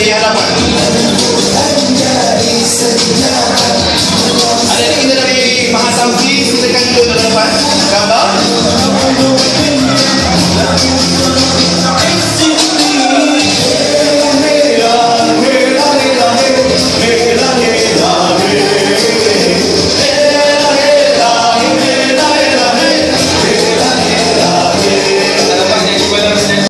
María la Magdalena.